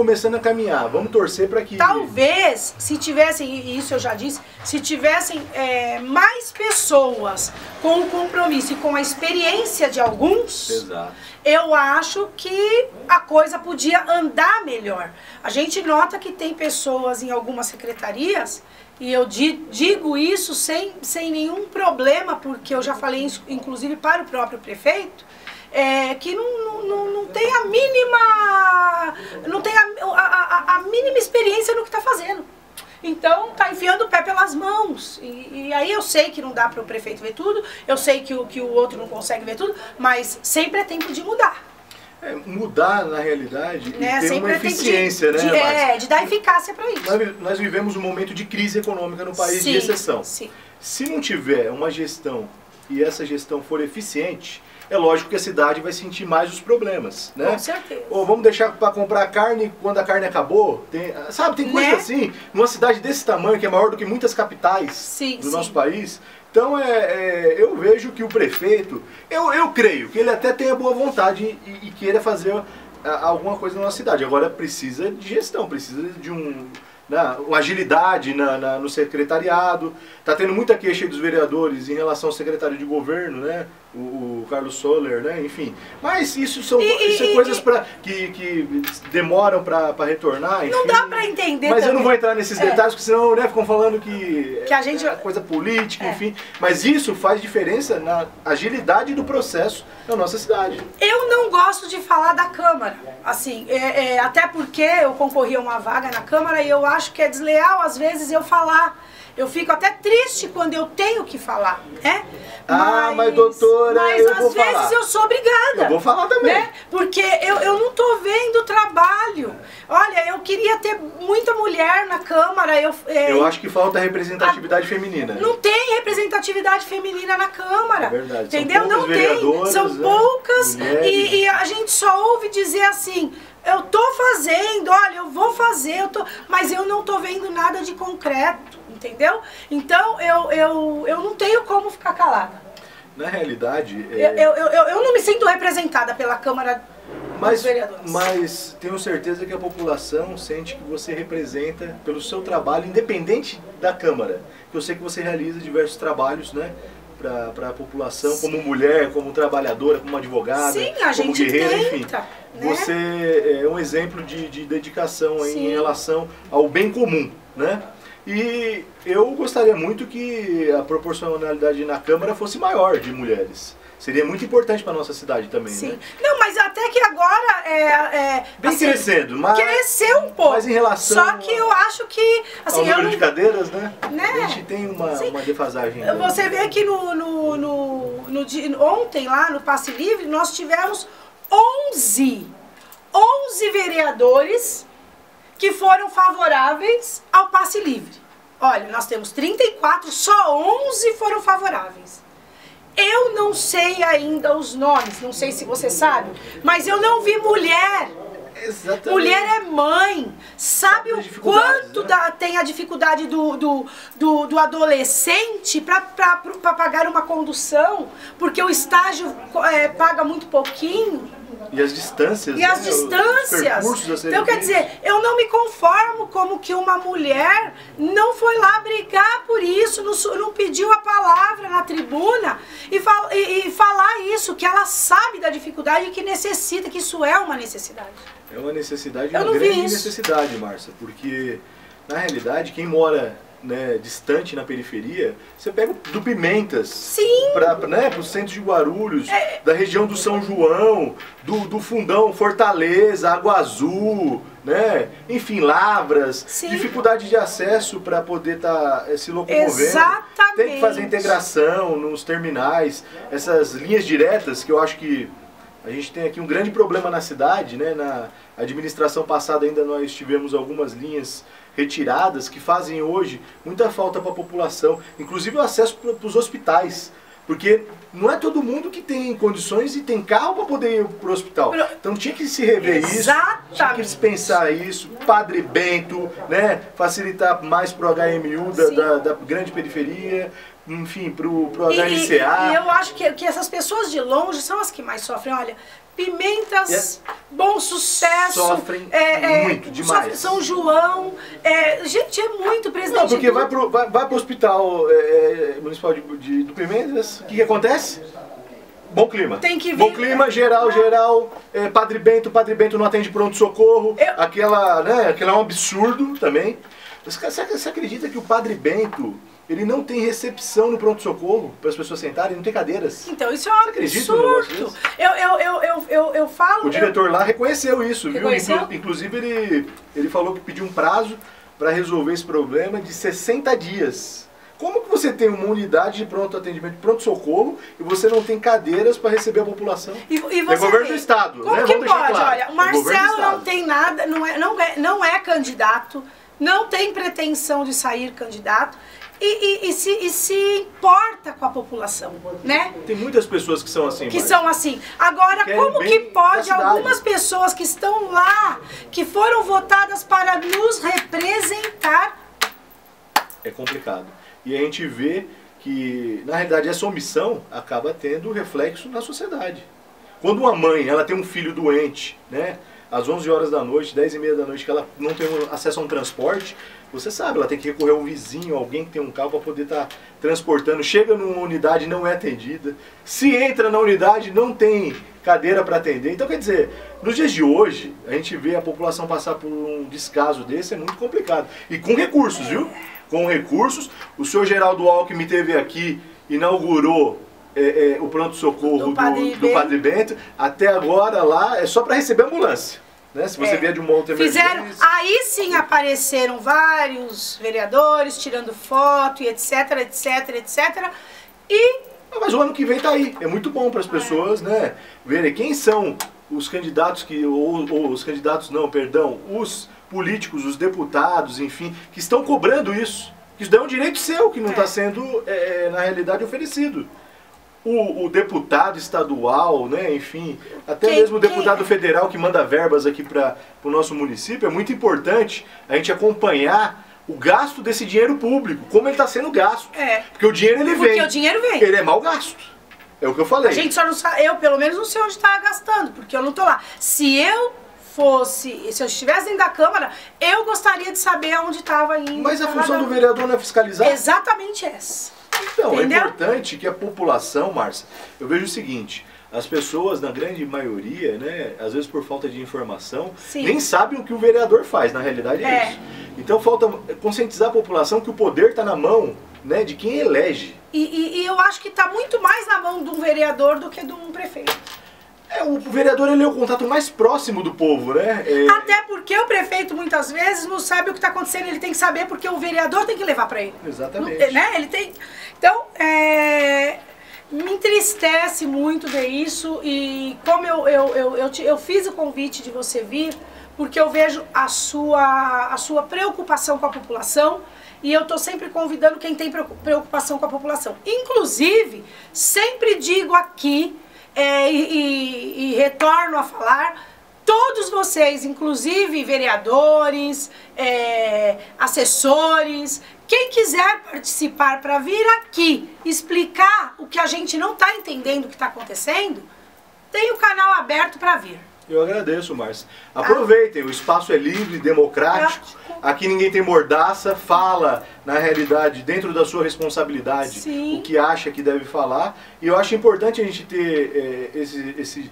começando a caminhar. Vamos torcer para que. Talvez, se tivessem, e isso eu já disse, se tivessem é, mais pessoas com o compromisso e com a experiência de alguns, Exato. eu acho que a coisa podia andar melhor. A gente nota que tem pessoas em algumas secretarias, e eu di- digo isso sem, sem nenhum problema, porque eu já falei isso, inclusive, para o próprio prefeito, é, que não, não, não, tem a mínima. não tem a, a- a mínima experiência no que está fazendo. Então, tá enfiando o pé pelas mãos. E, e aí eu sei que não dá para o prefeito ver tudo, eu sei que o, que o outro não consegue ver tudo, mas sempre é tempo de mudar. É, mudar na realidade Né? e ter sempre uma é eficiência, de, né, de, é, de dar eficácia para isso. Nós, nós vivemos um momento de crise econômica no país sim, de exceção. Sim. Se não tiver uma gestão e essa gestão for eficiente, é lógico que a cidade vai sentir mais os problemas, né? Com certeza. Ou vamos deixar para comprar carne quando a carne acabou? Tem, sabe, tem coisa Né? assim, numa cidade desse tamanho, que é maior do que muitas capitais Sim, do nosso país. Então é, é, vejo que o prefeito, eu, eu creio que ele até tenha boa vontade e, e queira fazer a- alguma coisa na nossa cidade. Agora precisa de gestão, precisa de um, né, uma agilidade na, na- no secretariado. Tá tendo muita queixa dos vereadores em relação ao secretário de governo, né? O, o Carlos Soller, né? Enfim. Mas isso são, E- isso é e- coisas e- pra, que, que demoram para retornar. Não enfim. dá pra entender Mas eu não também. vou entrar nesses É. detalhes, porque senão né, ficam falando que, Que a gente- é coisa política, É. enfim. Mas isso faz diferença na agilidade do processo na nossa cidade. Eu não gosto de falar da Câmara, assim, é, é, até porque eu concorri a uma vaga na Câmara e eu acho que é desleal às vezes eu falar. Eu fico até triste quando eu tenho que falar, né? Ah, mas, doutora, mas eu às vou vezes falar. eu sou obrigada. Eu vou falar também. Né? Porque eu, eu não tô vendo trabalho. Olha, eu queria ter muita mulher na Câmara. Eu, é, Eu acho que falta representatividade feminina. não tem representatividade feminina na Câmara. É verdade, Entendeu? não tem. São né? poucas. E, e a gente só ouve dizer assim. Eu tô fazendo, olha, eu vou fazer, eu tô, mas eu não tô vendo nada de concreto, entendeu? Então eu, eu, eu não tenho como ficar calada. Na realidade, Eu, é, eu, eu, eu não me sinto representada pela Câmara mas, dos Vereadores. mas tenho certeza que a população sente que você representa pelo seu trabalho, independente da Câmara. Que eu sei que você realiza diversos trabalhos, né? Para a população, como mulher, como trabalhadora, como advogada, Sim, como guerreira, enfim. tenta, né? Você é um exemplo de, de dedicação aí em Sim. relação ao bem comum, né? E eu gostaria muito que a proporcionalidade na Câmara fosse maior de mulheres. Seria muito importante para nossa cidade também, Sim. né? Não, mas até que agora é. é Bem assim, crescendo, mas Cresceu um pouco. mas em relação Só que eu acho que. Assim, ao número não, de cadeiras, né? Né? A gente tem uma, Sim. uma defasagem. né? Você vê que no, no, no, no di- ontem, lá no Passe Livre, nós tivemos 11, 11 vereadores que foram favoráveis ao Passe Livre. Olha, nós temos 34, só 11 foram favoráveis. Eu não sei ainda os nomes, não sei se você sabe, mas eu não vi mulher Exatamente. Mulher é mãe, sabe as o quanto né? da- tem a dificuldade do, do, do, do adolescente para pagar uma condução, porque o estágio é, paga muito pouquinho. E as distâncias. E as né? Os distâncias. Então, quer dizer, eu não me conformo como que uma mulher não foi lá brigar por isso, não, não pediu a palavra na tribuna e, fal- e- e falar isso, que ela sabe da dificuldade e que necessita, que isso é uma necessidade. É uma necessidade, Eu uma grande necessidade, Márcia, porque na realidade quem mora né, distante na periferia, você pega do Pimentas Sim. para né, o centro de Guarulhos, É. da região do São João, do, do Fundão, Fortaleza, Água Azul, né? enfim, Lavras, Sim. dificuldade de acesso para poder estar se locomovendo. Exatamente. Tem que fazer integração nos terminais, essas linhas diretas que eu acho que a gente tem aqui um grande problema na cidade, né? Na administração passada ainda nós tivemos algumas linhas retiradas que fazem hoje muita falta para a população, inclusive o acesso para os hospitais. Porque não é todo mundo que tem condições e tem carro para poder ir para o hospital. Então tinha que se rever isso, tinha que Exatamente. se pensar isso, Padre Bento, né? Facilitar mais para o HMU da, da, da grande periferia, enfim, para o E, e- HNCA. e eu acho que, que essas pessoas de longe são as que mais sofrem. Olha, Pimentas, bom sucesso. Sofrem é, é, muito, demais. São João. É, gente, é muito presidente. Não, porque do- vai pro, vai, vai pro hospital é, é, municipal de, de- do Pimentas, o que, que acontece? Bom clima. Tem que vir- Bom clima, geral, geral. é, Padre Bento, Padre Bento não atende pronto-socorro. Eu- Aquela, né, aquela é um absurdo também. Você, acredita que o Padre Bento, ele não tem recepção no pronto-socorro para as pessoas sentarem, não tem cadeiras? Então, isso é um absurdo. Eu, eu, eu, eu, eu, eu falo. O diretor lá reconheceu isso, viu? Reconheceu? Inclu- Inclusive, ele, ele falou que pediu um prazo para resolver esse problema de 60 dias. Como que você tem uma unidade de pronto atendimento, pronto-socorro, e você não tem cadeiras para receber a população? E, e É você governo tem- do Estado, Como né? que Vamos pode? claro. Olha, o É Marcelo não Estado. tem nada, não é, não, é, não é candidato, não tem pretensão de sair candidato e, e- e se, e se importa com a população, né? Tem muitas pessoas que são assim, Que são assim. Agora, como que pode algumas pessoas que estão lá, que foram votadas para nos representar, É complicado. E a gente vê que, na realidade, essa omissão acaba tendo reflexo na sociedade. Quando uma mãe ela tem um filho doente, né, às 11 horas da noite, 10 e meia da noite, que ela não tem acesso a um transporte, você sabe, ela tem que recorrer a um vizinho, alguém que tem um carro para poder estar transportando. Chega numa unidade, não é atendida. Se entra na unidade, não tem cadeira para atender. Então, quer dizer, nos dias de hoje, a gente vê a população passar por um descaso desse, é muito complicado. E com recursos, viu? Com recursos. O senhor Geraldo Alckmin teve aqui, inaugurou é, é, o pronto-socorro Do do, Padre do Bento. Padre Bento. Até agora lá é só para receber ambulância. Né? Se você É. vier de uma outra fizeram. Aí sim apareceram vários vereadores tirando foto e etc, etc, etc. E Mas o ano que vem tá aí. É muito bom para as pessoas, né? Verem quem são os candidatos que. Ou, ou os candidatos não, perdão, os políticos, os deputados, enfim, que estão cobrando isso. Isso daí é um direito seu que não está É. sendo, é, na realidade, oferecido. O, o deputado estadual, né, enfim, até Quem- mesmo o deputado quem- federal que manda verbas aqui para o nosso município, é muito importante a gente acompanhar o gasto desse dinheiro público, como ele está sendo gasto. É. Porque o dinheiro ele porque vem o dinheiro vem. ele é mal gasto. É o que eu falei. A gente só não sabe, eu pelo menos não sei onde está gastando, porque eu não tô lá. Se eu fosse, se eu estivesse dentro da Câmara, eu gostaria de saber aonde estava indo. Mas a função do vereador não é fiscalizar? Exatamente essa. Então, Entendeu? é importante que a população, Márcia, eu vejo o seguinte, as pessoas, na grande maioria, né, às vezes por falta de informação, Sim. nem sabem o que o vereador faz, na realidade é, É. isso. Então falta conscientizar a população que o poder está na mão né, de quem elege. E, e- e eu acho que está muito mais na mão de um vereador do que de um prefeito. É, o vereador ele é o contato mais próximo do povo, né? É, Até porque o prefeito muitas vezes não sabe o que está acontecendo, ele tem que saber porque o vereador tem que levar para ele. Exatamente. Não- né? Ele tem. Então, é, me entristece muito ver isso e como eu, eu, eu, eu, te- eu fiz o convite de você vir, porque eu vejo a sua, a sua preocupação com a população e eu estou sempre convidando quem tem preocu- preocupação com a população. Inclusive, sempre digo aqui é, e, e- retorno a falar todos vocês, inclusive vereadores, é, assessores, quem quiser participar para vir aqui explicar o que a gente não está entendendo o que está acontecendo, tem o canal aberto para vir. Eu agradeço, Márcia. Aproveitem, o espaço é livre, democrático. Aqui ninguém tem mordaça, fala, na realidade, dentro da sua responsabilidade, Sim. o que acha que deve falar. E eu acho importante a gente ter eh, esse, esse,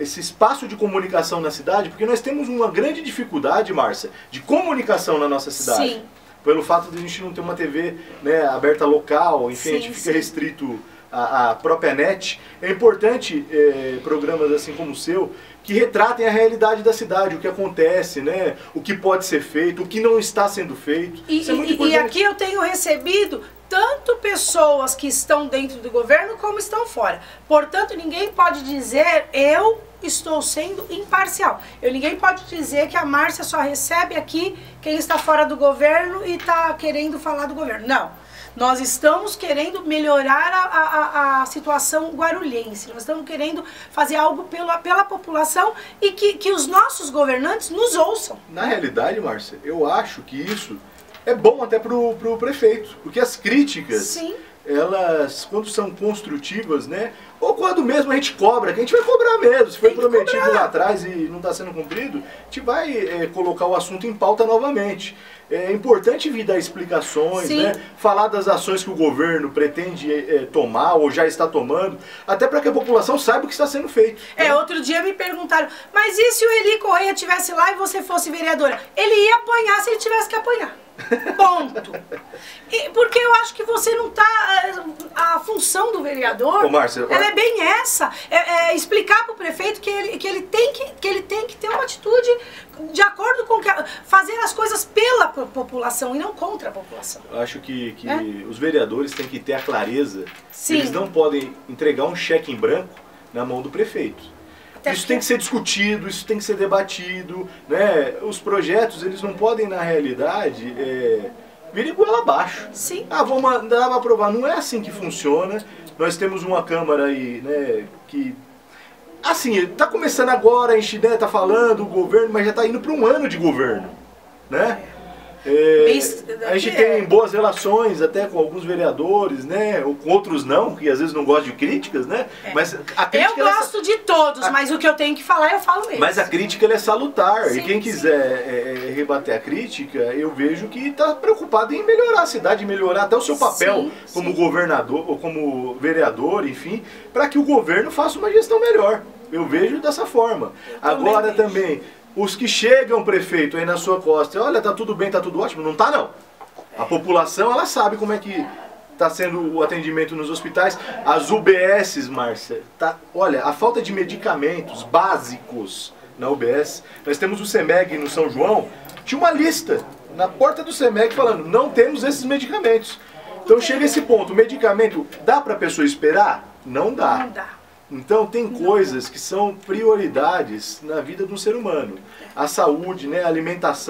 esse espaço de comunicação na cidade, porque nós temos uma grande dificuldade, Márcia, de comunicação na nossa cidade. Sim. Pelo fato de a gente não ter uma TV né, aberta local, enfim, a Sim, gente fica sim. restrito à, à própria net. É importante eh, programas assim como o seu que retratem a realidade da cidade, o que acontece, né, o que pode ser feito, o que não está sendo feito. E, Isso é muito e- e aqui eu tenho recebido tanto pessoas que estão dentro do governo como estão fora. Portanto, ninguém pode dizer eu estou sendo imparcial. Eu, ninguém pode dizer que a Márcia só recebe aqui quem está fora do governo e está querendo falar do governo. Não. Nós estamos querendo melhorar a, a- a- situação guarulhense. Nós estamos querendo fazer algo pela, pela população e que, que os nossos governantes nos ouçam. Na realidade, Márcia, eu acho que isso é bom até pro, pro prefeito, porque as críticas Sim. Elas, quando são construtivas, né? Ou quando mesmo a gente cobra, que a gente vai cobrar mesmo. Se foi prometido cobrar. lá atrás e não está sendo cumprido, a gente vai é, colocar o assunto em pauta novamente. É importante vir dar explicações, né? falar das ações que o governo pretende é, tomar ou já está tomando, até para que a população saiba o que está sendo feito. É, né? outro dia me perguntaram, mas e se o Eli Correia estivesse lá e você fosse vereadora? Ele ia apanhar se ele tivesse que apanhar. Ponto. E, porque eu acho que você não está A função do vereador, Ô, Márcia, ela é bem essa. É, é explicar para o prefeito que ele, que, ele tem que, que ele tem que ter uma atitude de acordo com que, fazer as coisas pela população e não contra a população. Eu acho que, que é? os vereadores têm que ter a clareza. Sim. Eles não podem entregar um cheque em branco na mão do prefeito. Até isso tem que ser discutido, isso tem que ser debatido, né? Os projetos, eles não podem, na realidade, é, com ela abaixo. Sim. Ah, vamos mandar para aprovar. Não é assim que funciona. Nós temos uma Câmara aí, né, que... Assim, está começando agora, a gente né, tá falando, o governo, mas já está indo para um ano de governo, né? É. É, a gente tem boas relações até com alguns vereadores, né? Ou com outros não, que às vezes não gostam de críticas, né? É. Mas a crítica, eu é gosto é... de todos, a... mas o que eu tenho que falar eu falo mesmo. Mas a crítica é salutar. Sim, e quem quiser é, é, rebater a crítica, eu vejo que está preocupado em melhorar a cidade, melhorar até o seu papel sim, como sim. governador ou como vereador, enfim, para que o governo faça uma gestão melhor. Eu vejo dessa forma. Eu Agora também, também os que chegam, prefeito, aí na sua costa, olha, tá tudo bem, tá tudo ótimo. Não tá, não. A população, ela sabe como é que está sendo o atendimento nos hospitais. As UBSs, Márcia, tá, olha, a falta de medicamentos básicos na UBS. Nós temos o CEMEG no São João, tinha uma lista na porta do CEMEG falando, não temos esses medicamentos. Então chega esse ponto, o medicamento dá para a pessoa esperar? Não dá. Não dá. Então tem coisas que são prioridades na vida do ser humano. A saúde, né, a alimentação.